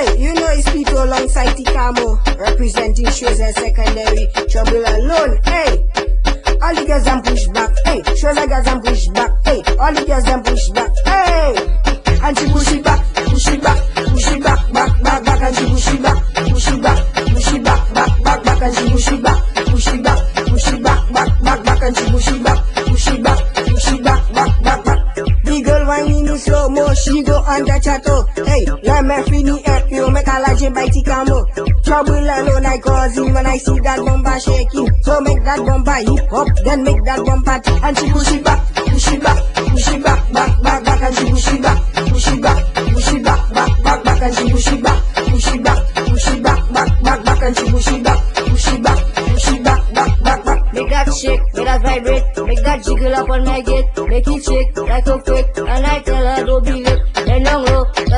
Hey, you know it's Pito alongside Ti-camo, representing shows and secondary. Trouble alone, hey. All the girls and push back, hey. Shows the girls and push back, hey. All the girls and push back, hey. And she push it back, push it back, push it back, back, back, back, and she push it back, push it back, push it back, back, back, back, and she push it back, push it back, push it back, back, back, back, and she push it back, push it back, push it back, back, back, back. The girl whining in slow mo, she go under chateau. Hey, me fini help you, make a large by Ti-camo. Trouble alone I cause him when I see that bumper shaking. So make that bumper hip hop, then make that bumper and she push it back, push it back, push it back, back, back, back, and she push it back, push it back, push it back, back, back, back, and she push it back, push it back, push it back, back, back, back, and she push it back, push it back, push it back, back, back, back. Make that shake, make that vibrate, make that jiggle up on my gate, make it shake like a fake, and I tell her don't be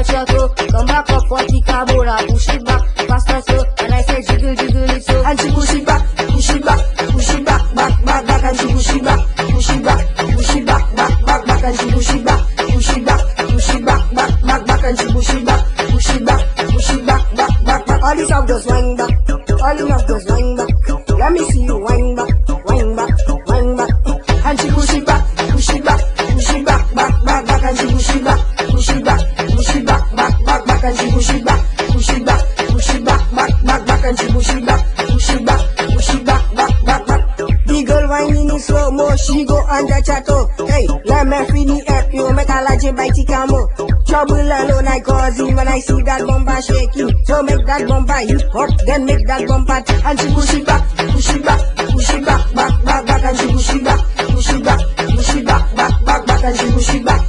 your toe, come back up for the cabo, push it back, faster slow, and I say jiggle, jiggle it so. and she push it back, push it back, push it back, back, back, back, and she push it back, push it back, push it back, back, back, back, and she push it back, push it back, push it back, back, back, back, and she push it back, push it back, push it back, back, back, back. All these of those wind back, all enough those wind back. Let me see you wind back, and she push it back, push it back, push it back, back, back, back, and she push it back, push it back, push it back, back, back, back. The girl whining in slow mo, she go under chateau. Hey, let me fini help you, make a large by Ti-camo. Trouble alone I cause him when I see that bumper shaking. So make that bumper hip hop, then make that t- and she push it back, push it back, push it back, back, back, back, and she push it back, push it back, push it back, back, back, back, and she push it back,